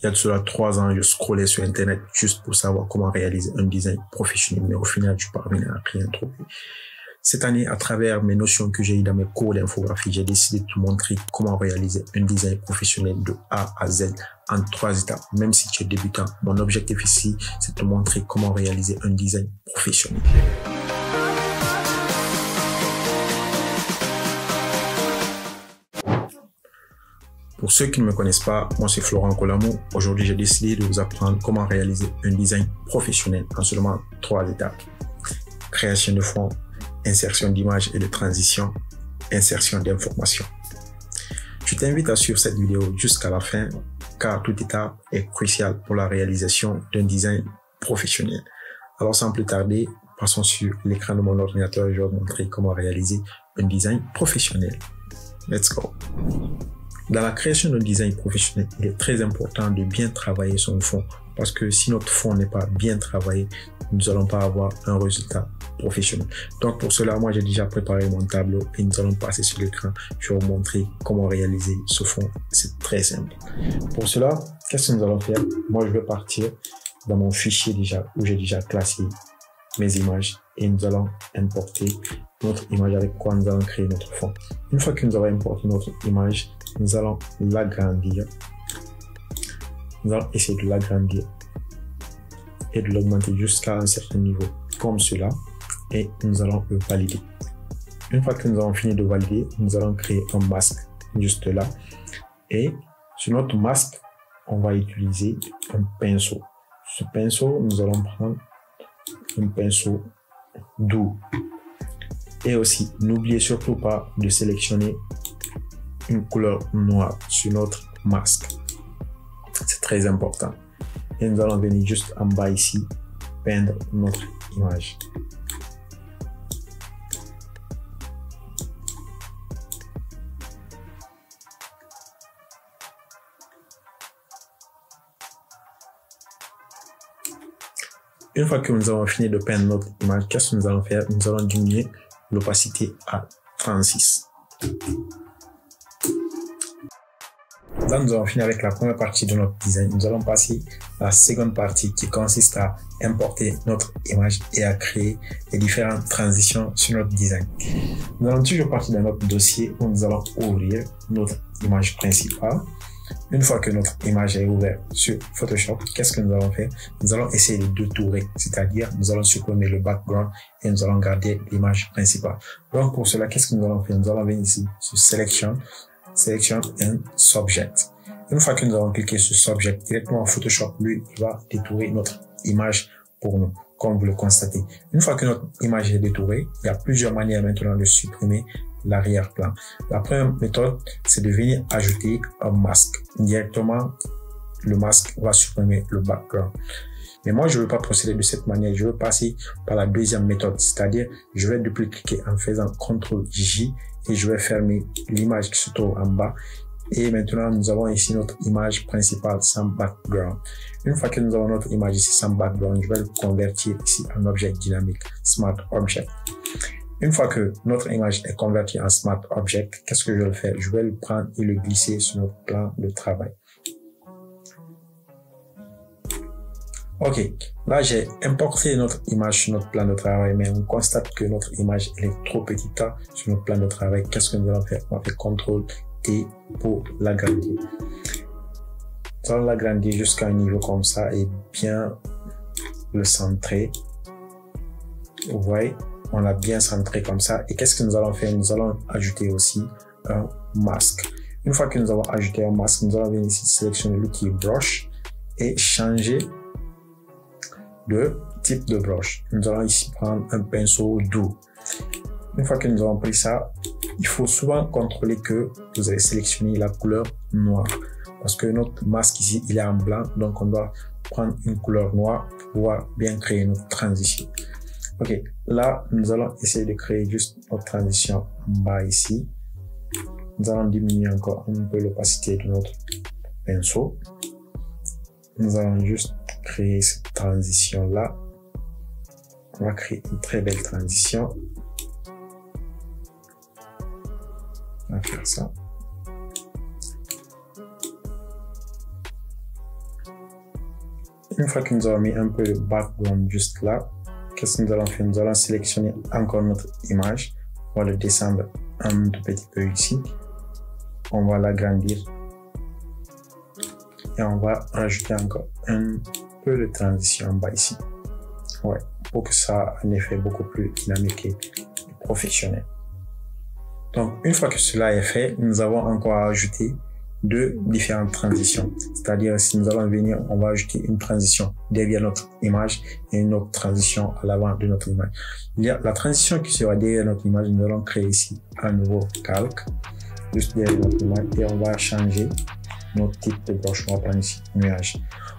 Il y a de cela trois ans, je scrollais sur Internet juste pour savoir comment réaliser un design professionnel, mais au final, je parvenais à rien trouver. Cette année, à travers mes notions que j'ai eues dans mes cours d'infographie, j'ai décidé de te montrer comment réaliser un design professionnel de A à Z en trois étapes. Même si tu es débutant, mon objectif ici, c'est de te montrer comment réaliser un design professionnel. Pour ceux qui ne me connaissent pas, moi c'est Florent Colamo. Aujourd'hui, j'ai décidé de vous apprendre comment réaliser un design professionnel en seulement trois étapes. Création de fond, insertion d'images et de transition, insertion d'informations. Je t'invite à suivre cette vidéo jusqu'à la fin car toute étape est cruciale pour la réalisation d'un design professionnel. Alors sans plus tarder, passons sur l'écran de mon ordinateur et je vais vous montrer comment réaliser un design professionnel. Let's go. Dans la création d'un design professionnel, il est très important de bien travailler son fond parce que si notre fond n'est pas bien travaillé, nous n'allons pas avoir un résultat professionnel. Donc pour cela, moi j'ai déjà préparé mon tableau et nous allons passer sur l'écran. Je vais vous montrer comment réaliser ce fond. C'est très simple. Pour cela, qu'est-ce que nous allons faire? Moi je vais partir dans mon fichier déjà où j'ai déjà classé mes images et nous allons importer notre image avec quoi nous allons créer notre fond. Une fois que nous avons importé notre image, nous allons l'agrandir. Nous allons essayer de l'agrandir et de l'augmenter jusqu'à un certain niveau, comme cela, et nous allons le valider. Une fois que nous avons fini de valider, nous allons créer un masque juste là. Et sur notre masque, on va utiliser un pinceau. Ce pinceau, nous allons prendre un pinceau doux. Et aussi, n'oubliez surtout pas de sélectionner une couleur noire sur notre masque. C'est très important. Et nous allons venir juste en bas ici, peindre notre image. Une fois que nous avons fini de peindre notre image, qu'est-ce que nous allons faire? Nous allons diminuer l'opacité à 36. Là, nous avons fini avec la première partie de notre design. Nous allons passer à la seconde partie qui consiste à importer notre image et à créer les différentes transitions sur notre design. Nous allons toujours partir dans notre dossier où nous allons ouvrir notre image principale. Une fois que notre image est ouverte sur Photoshop, qu'est-ce que nous allons faire? Nous allons essayer de détourer, c'est-à-dire nous allons supprimer le background et nous allons garder l'image principale. Donc pour cela, qu'est-ce que nous allons faire? Nous allons venir ici sur Selection, Selection and Subject. Une fois que nous avons cliqué sur Subject, directement Photoshop, lui, il va détourer notre image pour nous, comme vous le constatez. Une fois que notre image est détourée, il y a plusieurs manières maintenant de supprimer l'arrière-plan. La première méthode, c'est de venir ajouter un masque. Directement, le masque va supprimer le background. Mais moi, je ne veux pas procéder de cette manière. Je veux passer par la deuxième méthode, c'est-à-dire, je vais dupliquer en faisant CTRL J et je vais fermer l'image qui se trouve en bas. Et maintenant, nous avons ici notre image principale sans background. Une fois que nous avons notre image ici sans background, je vais le convertir ici en objet dynamique, Smart Object. Une fois que notre image est convertie en Smart Object, qu'est-ce que je vais faire? Je vais le prendre et le glisser sur notre plan de travail. Ok, là j'ai importé notre image sur notre plan de travail, mais on constate que notre image est trop petite sur notre plan de travail. Qu'est-ce que nous allons faire? On va faire CTRL T pour l'agrandir. Nous allons l'agrandir jusqu'à un niveau comme ça et bien le centrer. Vous voyez? On l'a bien centré comme ça. Et qu'est-ce que nous allons faire? Nous allons ajouter aussi un masque. Une fois que nous avons ajouté un masque, nous allons venir ici sélectionner l'outil brush et changer de type de brush. Nous allons ici prendre un pinceau doux. Une fois que nous avons pris ça, il faut souvent contrôler que vous avez sélectionné la couleur noire. Parce que notre masque ici, il est en blanc, donc on doit prendre une couleur noire pour pouvoir bien créer notre transition. Ok, là, nous allons essayer de créer juste notre transition en bas ici. Nous allons diminuer encore un peu l'opacité de notre pinceau. Nous allons juste créer cette transition là. On va créer une très belle transition. On va faire ça. Une fois que nous avons mis un peu de background juste là, qu'est-ce que nous allons faire Nous allons sélectionner encore notre image. On va le descendre un tout petit peu ici. On va l'agrandir. Et on va rajouter encore un peu de transition en bas ici. Ouais, pour que ça ait un effet beaucoup plus dynamique et professionnel. Donc, une fois que cela est fait, nous avons encore ajouté deux différentes transitions. C'est-à-dire, si nous allons venir, on va ajouter une transition derrière notre image et une autre transition à l'avant de notre image. La transition qui sera derrière notre image, nous allons créer ici un nouveau calque, juste derrière notre image, et on va changer notre type de broche. On va prendre ici nuage.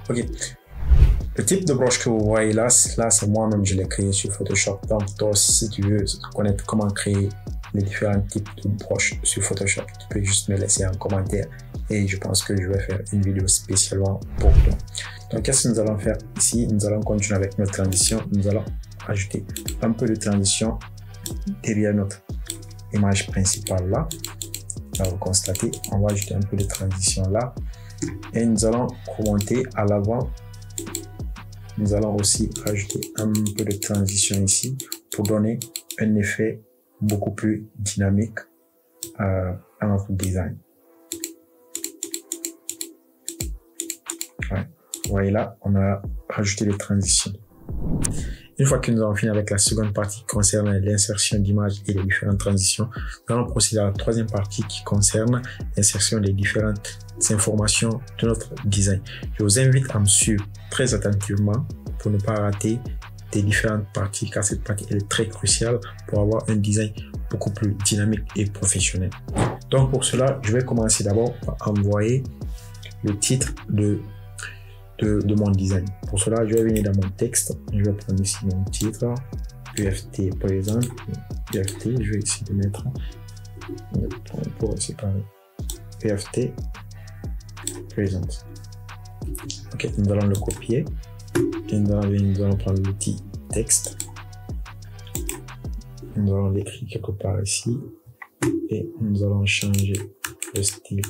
OK. Le type de broche que vous voyez là, là c'est moi-même, je l'ai créé sur Photoshop. Donc, toi, si tu veux connaître comment créer les différents types de broches sur Photoshop, tu peux juste me laisser un commentaire et je pense que je vais faire une vidéo spécialement pour toi. Donc, qu'est-ce que nous allons faire ici? Nous allons continuer avec notre transition. Nous allons ajouter un peu de transition derrière notre image principale là. Là, vous constatez, on va ajouter un peu de transition là. Et nous allons remonter à l'avant. Nous allons aussi rajouter un peu de transition ici pour donner un effet beaucoup plus dynamique euh, à notre design. Vous voyez là, on a rajouté les transitions. Une fois que nous avons fini avec la seconde partie qui concerne l'insertion d'images et les différentes transitions, nous allons procéder à la troisième partie qui concerne l'insertion des différentes informations de notre design. Je vous invite à me suivre très attentivement pour ne pas rater des différentes parties car cette partie est très cruciale pour avoir un design beaucoup plus dynamique et professionnel. Donc pour cela, je vais commencer d'abord par envoyer le titre de de, mon design. Pour cela, je vais venir dans mon texte. Je vais prendre ici mon titre, UFT par exemple. UFT, je vais essayer de mettre pour séparer. UFT present. Ok, nous allons le copier. Nous allons, nous prendre l'outil texte. Nous allons l'écrire quelque part ici. Et nous allons changer le style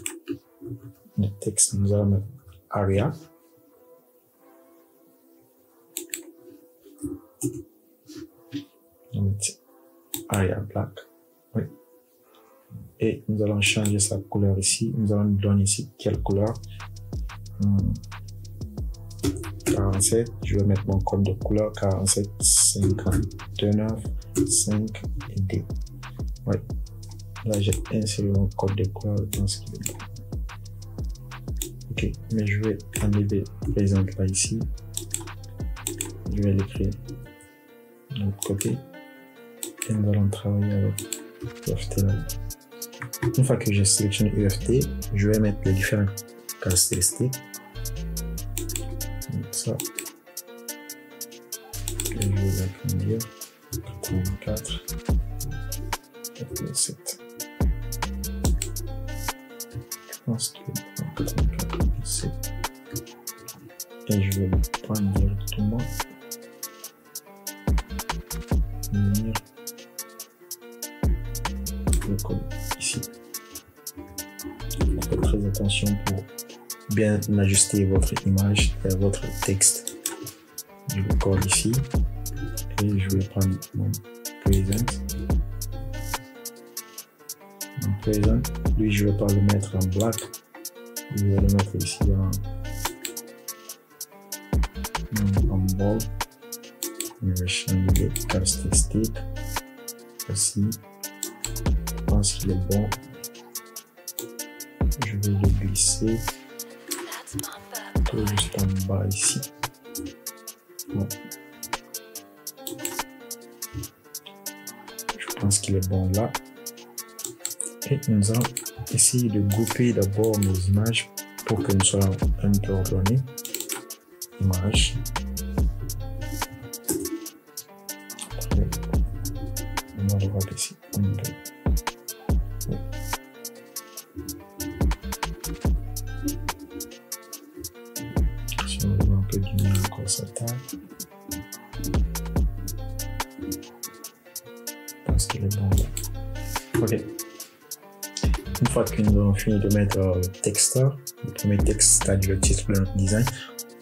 de texte. Nous allons mettre ARIA. Aria Black. Oui. Et nous allons changer sa couleur ici. Nous allons donner ici quelle couleur 47. Je vais mettre mon code de couleur 47 59 5 et D. Oui. Là, j'ai inséré mon code de couleur. Je pense qu'il. Ok. Mais je vais enlever, par exemple, là ici. Je vais l'écrire de l'autre côté et nous allons travailler avec UFT Une fois que j'ai sélectionné UFT, je vais mettre les différentes caractéristiques. Donc ça. Et je vais agrandir. 84. 87. Je pense que bien ajuster votre image et votre texte. Je le colle ici et je vais prendre mon present. Mon present, lui je vais pas le mettre en black, je vais le mettre ici en, en bold. Je vais changer les caractéristiques. Voici pense qu'il est bon. Je vais le glisser juste en bas ici. Je pense qu'il est bon là. Et nous allons essayer de grouper d'abord nos images pour que nous soyons un peu ordonnés. Image. Après, on va le voir ici. Ok. Une fois que nous avons fini de mettre le texte, le premier texte, c'est-à-dire le titre de notre design,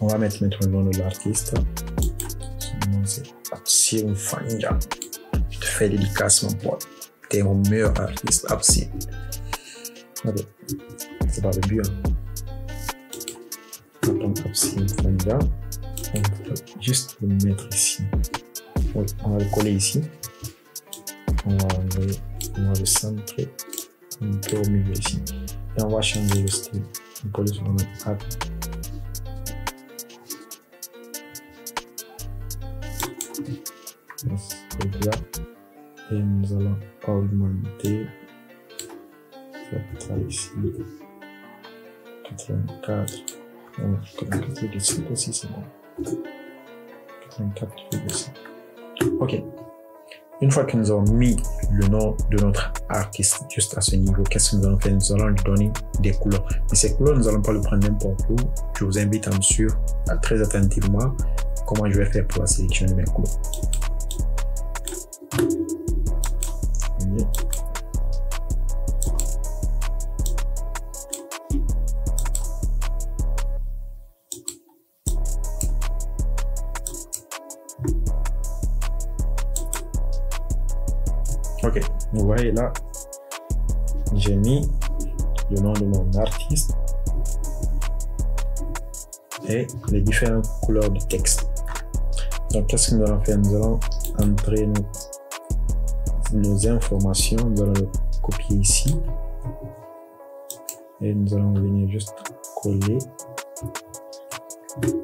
On va mettre le nom de l'artiste. Son nom c'est Absir Fanja. Je te fais dédicace mon pote. T'es mon meilleur artiste, Absir. Ok. C'est pas le but. Hein. Donc Fanja. On va juste le mettre ici. On va le coller ici. On va, on va le centrer un peu au milieu ici. Et on va changer le style. On coller sur notre app. là et nous allons augmenter ça ici 84 84,5 aussi c'est bon 84,5 ok une fois que nous avons mis le nom de notre artiste juste à ce niveau, qu'est-ce que nous allons faire? Nous allons lui donner des couleurs. Mais ces couleurs, nous n'allons pas le prendre n'importe où. Je vous invite à me suivre très attentivement comment je vais faire pour sélectionner mes couleurs. Là, j'ai mis le nom de mon artiste et les différentes couleurs du texte. Donc, qu'est-ce que nous allons faire? Nous allons entrer nos nos informations, nous allons le copier ici. Et nous allons venir juste coller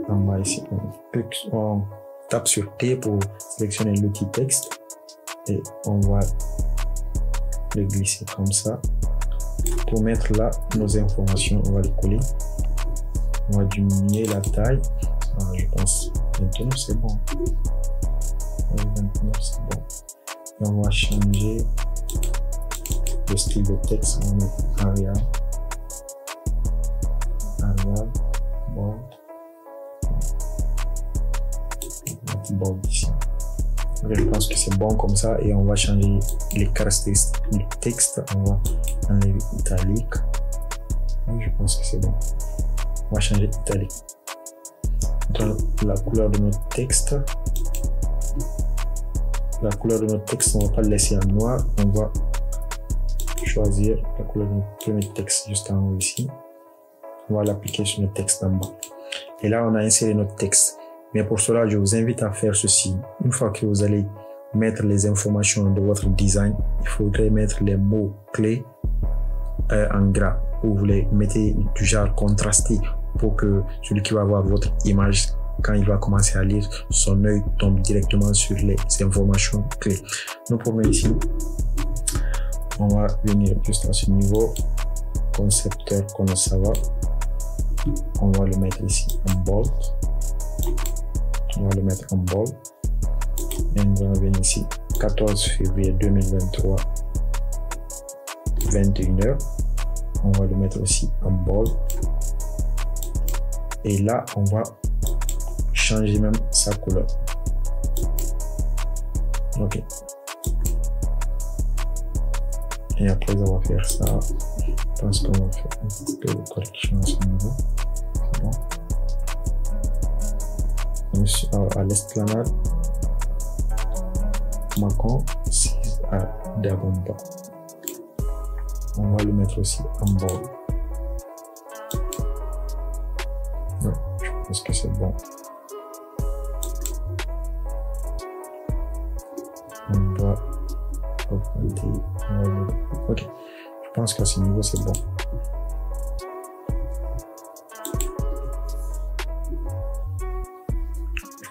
en bas ici. On, tape sur T pour sélectionner l'outil texte et on va glisser comme ça. Pour mettre là nos informations, on va les coller. On va diminuer la taille. Ah, je pense 29 c'est bon. 29 c'est bon on va changer le style de texte. On va mettre Arial. Arial. Bold. Bold ici. Je pense que c'est bon comme ça et on va changer les caractéristiques du texte. On va enlever italique. je pense que c'est bon. On va changer italique. la couleur de notre texte la couleur de notre texte, on va pas laisser en noir. On va choisir la couleur de notre premier texte juste en haut ici. On va l'appliquer sur notre texte en bas. Et là, on a inséré notre texte. Mais pour cela, je vous invite à faire ceci. Une fois que vous allez mettre les informations de votre design, il faudrait mettre les mots clés euh, en gras. Vous les mettez du genre contrasté pour que celui qui va voir votre image quand il va commencer à lire, son œil tombe directement sur les informations clés. Nous pour ici, on va venir juste à ce niveau, concepteur va on va le mettre ici en bold, on va le mettre en bold, et nous allons venir ici 14 février 2023 21h on va le mettre aussi en bold et là on va changer même sa couleur. Ok. Et après on va faire ça, je pense qu'on va faire un peu de correction à ce niveau. Bon. À l'esplanade, Macron, 6 à Dabomba. On va le mettre aussi en bas. je pense que c'est bon. Ok. Je pense qu'à ce niveau, c'est bon.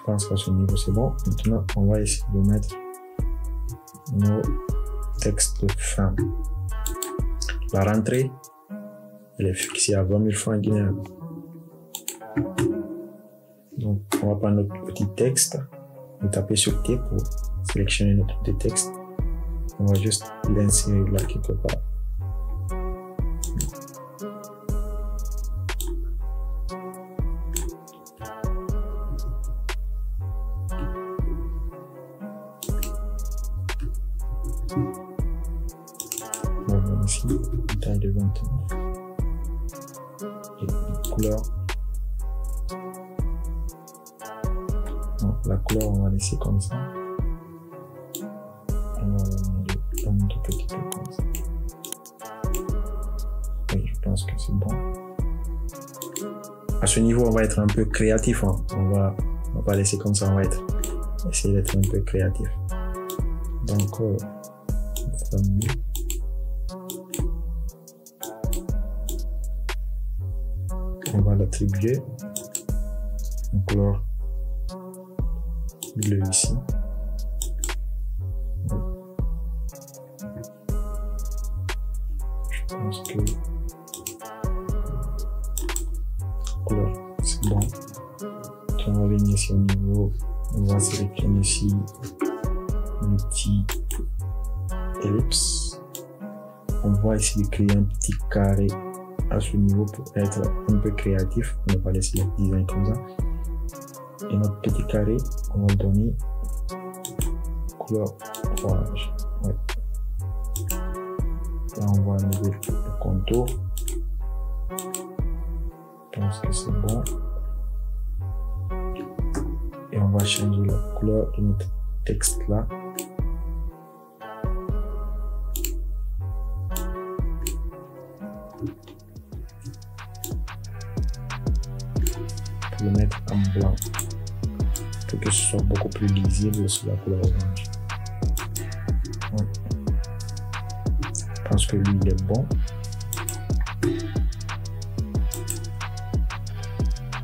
Pense qu'à ce niveau, c'est bon. Maintenant, on va essayer de mettre nos textes de fin. La rentrée, elle est fixée à 20 000 francs guinéens. Donc, on va prendre notre petit texte et taper sur T pour sélectionner notre petit texte on va juste l'insérer là quelque part. Que c'est bon. À ce niveau, on va être un peu créatif. Hein. On va, on va laisser comme ça. On va être, essayer d'être un peu créatif. Donc, euh, on va l'attribuer une couleur bleu ici. Je pense que ici au niveau, on va sélectionner ici l'outil ellipse. On va essayer de créer un petit carré à ce niveau pour être un peu créatif. On va laisser le design comme ça. Et notre petit carré, on va donner couleur orange. Là, on va enlever le contour. Je pense que c'est bon. Et on va changer la couleur de notre texte là. le mettre en blanc pour que ce soit beaucoup plus lisible sur la couleur orange. Je pense que lui il est bon.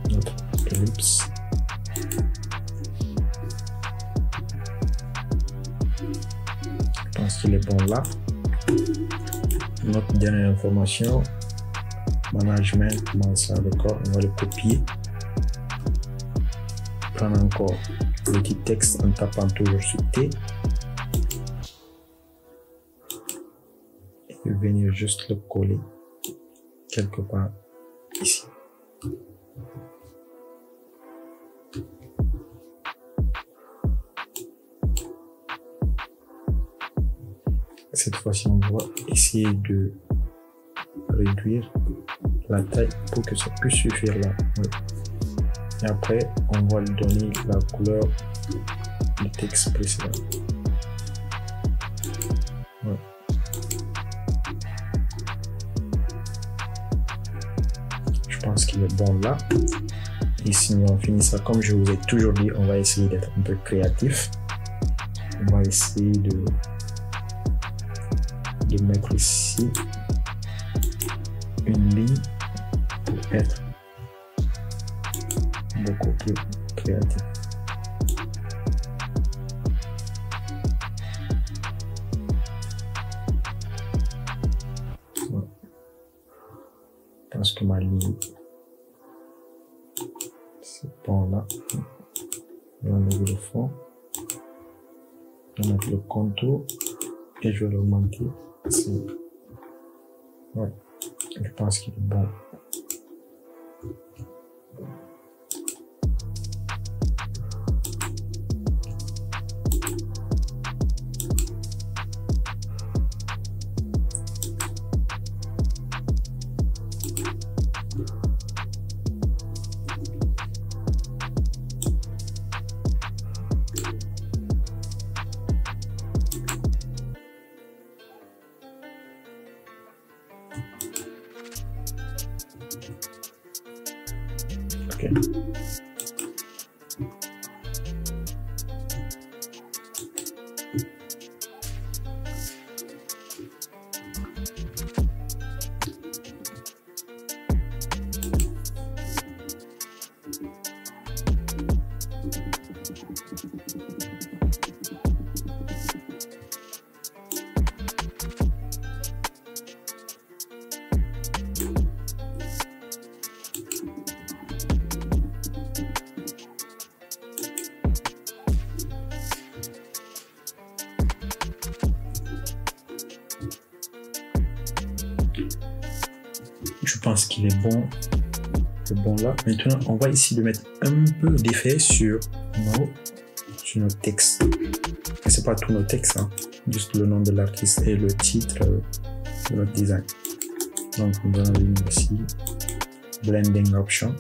Notre ellipse. Bon là. Notre dernière information, management, comment ça, d'accord, on va le copier encore le petit texte en tapant toujours sur T et venir juste le coller quelque part ici. Cette fois-ci, on va essayer de réduire la taille pour que ça puisse suffire là. Et après, on va lui donner la couleur du texte précédent. Je pense qu'il est bon là. Ici, on finit ça comme je vous ai toujours dit. On va essayer d'être un peu créatif. On va essayer de, de mettre ici une ligne pour être beaucoup plus créatif. Pense que ma ligne, c'est bon là. Je enlever le fond. Je vais mettre le contour et je vais l'augmenter Ouais, je pense qu'il est bon. Je pense qu'il est bon. C'est bon là. Maintenant, on va ici de mettre un peu d'effet sur nos, sur nos textes. C'est pas tous nos textes, hein. juste le nom de l'artiste et le titre de notre design. Donc, on va venir ici, blending option.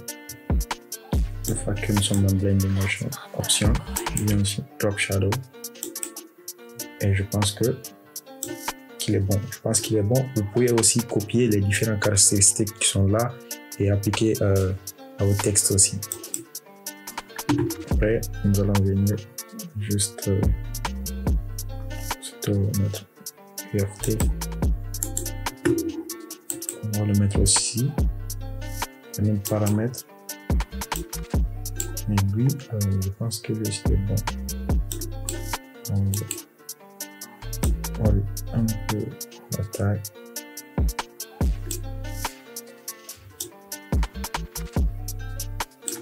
Une fois que nous sommes dans Blend Motion, option, il y a aussi Drop Shadow. Et je pense que qu'il est bon. Je pense qu'il est bon. Vous pouvez aussi copier les différentes caractéristiques qui sont là et appliquer euh, à vos textes aussi. Après, nous allons venir juste sur notre URT. On va le mettre aussi. Le même paramètre. Mais lui, euh, je pense que lui aussi est bon. Un peu la taille.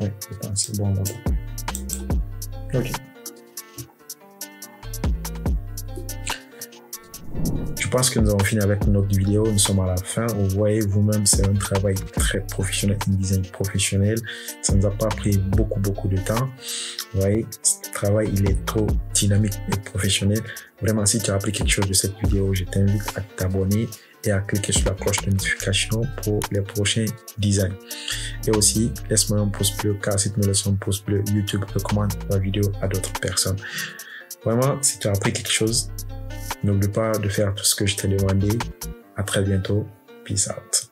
Oui, c'est bon. Ok. Je pense que nous avons fini avec notre vidéo. Nous sommes à la fin. Vous voyez vous-même, c'est un travail très professionnel, un design professionnel. Ça nous a pas pris beaucoup, beaucoup de temps. Vous voyez, travail, il est trop dynamique et professionnel. Vraiment, si tu as appris quelque chose de cette vidéo, je t'invite à t'abonner et à cliquer sur la cloche de notification pour les prochains designs. Et aussi, laisse-moi un pouce bleu, car si tu me laisses un pouce bleu, YouTube recommande la vidéo à d'autres personnes. Vraiment, si tu as appris quelque chose, N'oublie pas de faire tout ce que je t'ai demandé. À très bientôt. Peace out.